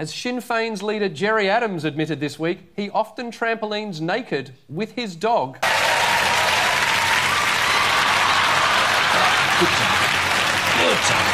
As Sinn Féin's leader Gerry Adams admitted this week, he often trampolines naked with his dog. Good time. Good time.